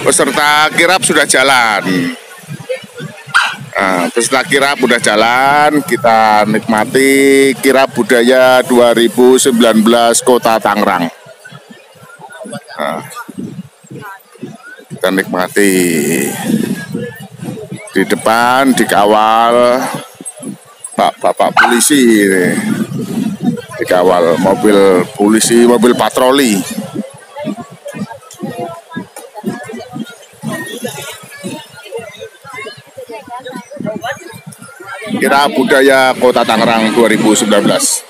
peserta kirap sudah jalan. Nah, peserta kirap sudah jalan, kita nikmati kirap budaya 2019 Kota Tangerang. Nah, kita nikmati di depan dikawal bapak-bapak polisi ini. dikawal mobil polisi mobil patroli Kira Budaya Kota Tangerang 2019.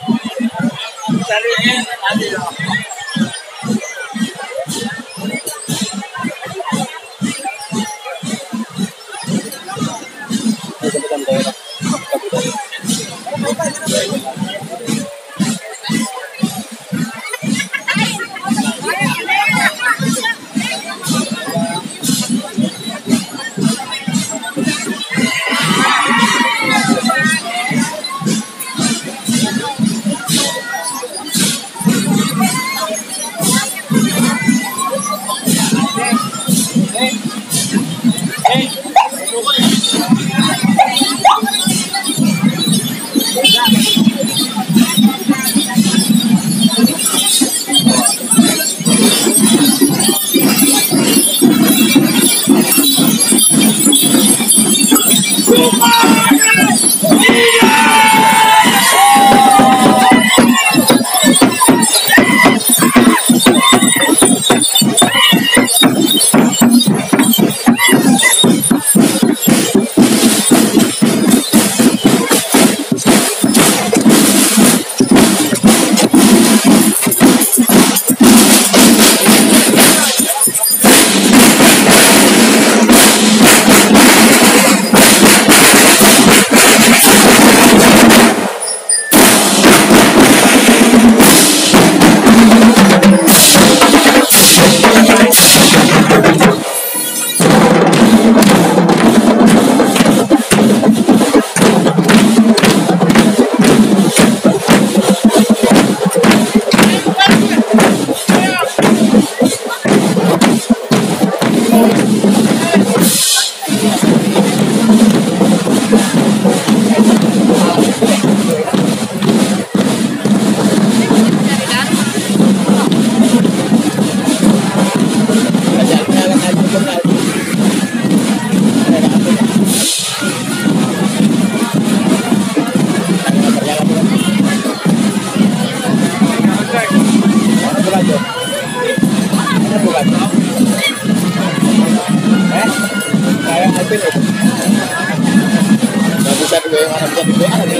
yang orang jadi doa ada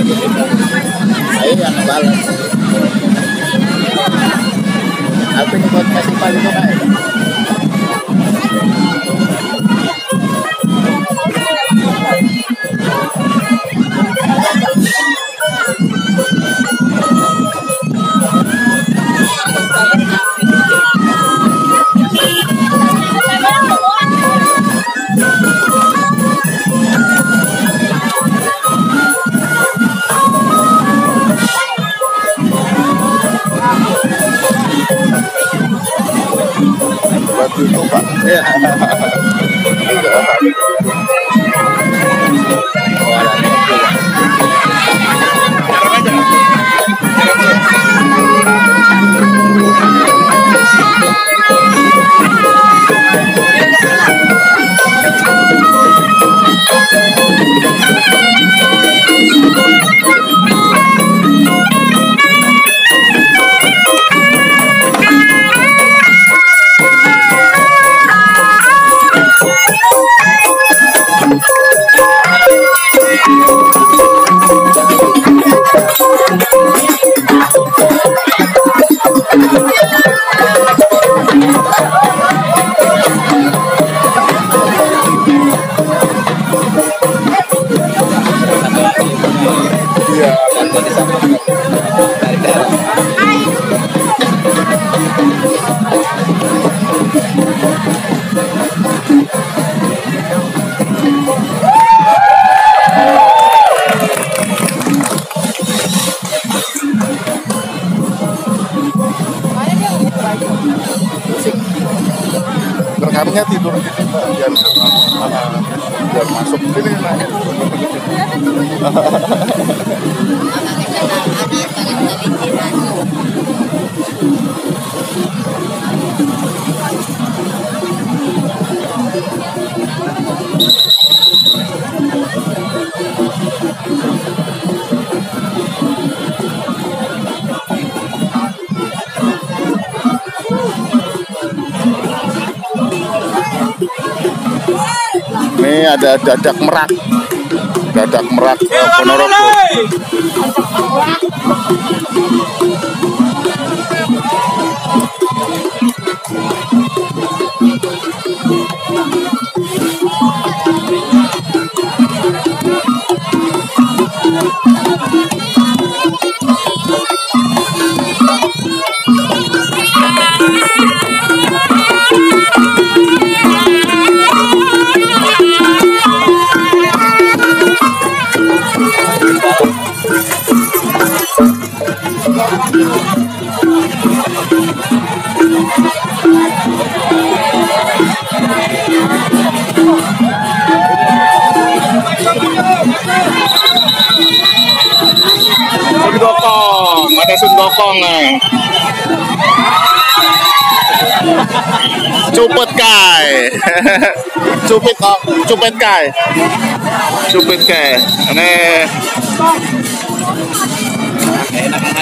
tapi ini buat kasih paling doa Ini ada dadak merak. Dadak merak eh, Ponorogo. Sun Gokong, ada Sun Gokong. Eh. Cupet kai. Cupet kok, cupet kai. Cupet kai. Ini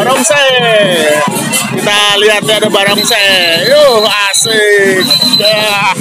barongsai. Kita lihat ada barongsai. Yuh, asik. Ya.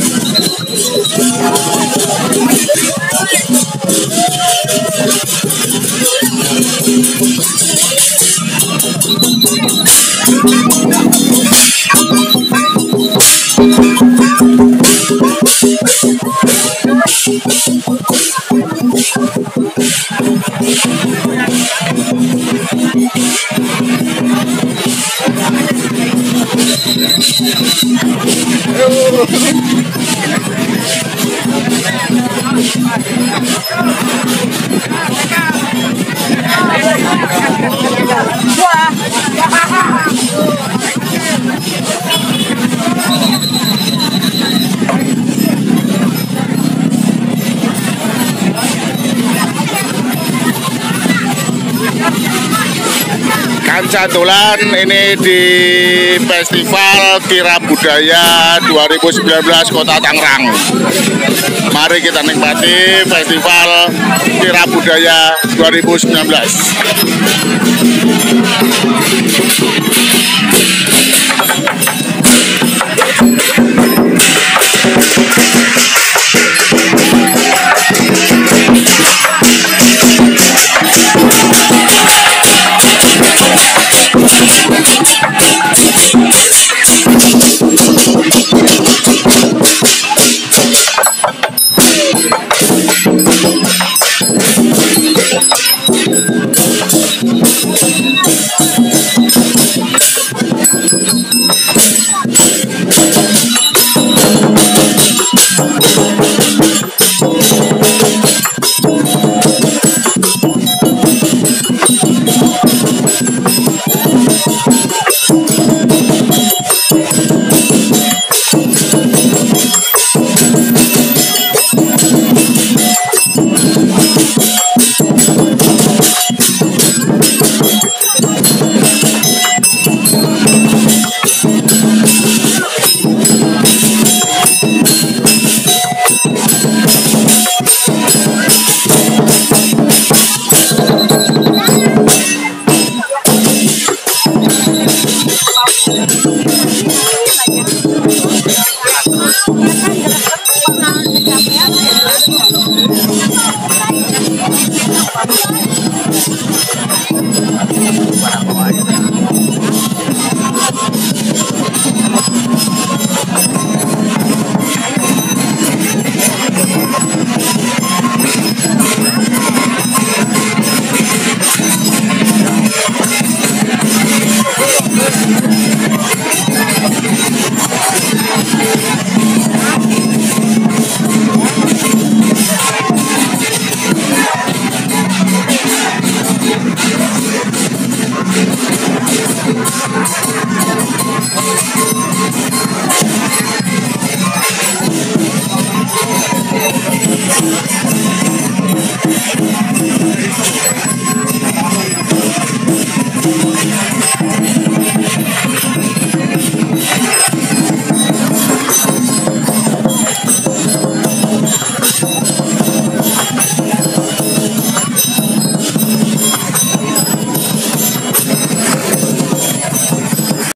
Kanca dolan ini di Festival Kira Budaya 2019 Kota Tangerang. Mari kita nikmati Festival Kira Budaya 2019.